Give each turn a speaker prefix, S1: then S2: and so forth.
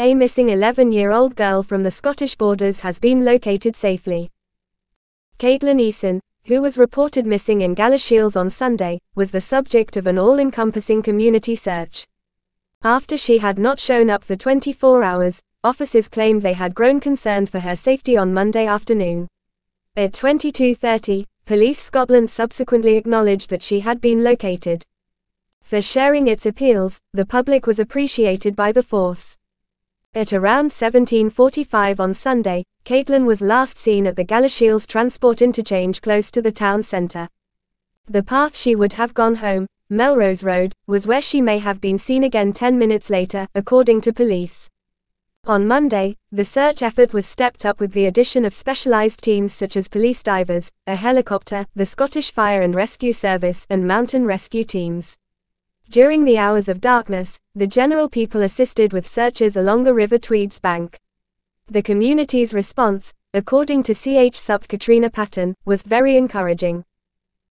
S1: A missing 11 year old girl from the Scottish borders has been located safely. Kaitlyn Easson, who was reported missing in Galashiels on Sunday, was the subject of an all encompassing community search. After she had not shown up for 24 hours, officers claimed they had grown concerned for her safety on Monday afternoon. At 22:30, Police Scotland subsequently acknowledged that she had been located. For sharing its appeals, the public was appreciated by the force. At around 1745 on Sunday, Kaitlyn was last seen at the Galashiels transport interchange close to the town centre. The path she would have gone home, Melrose Road, was where she may have been seen again 10 minutes later, according to police. On Monday, the search effort was stepped up with the addition of specialized teams such as police divers, a helicopter, the Scottish Fire and Rescue Service, and mountain rescue teams. During the hours of darkness, the general people assisted with searches along the River Tweed's bank. The community's response, according to CH Sup Catriona Paton, was very encouraging.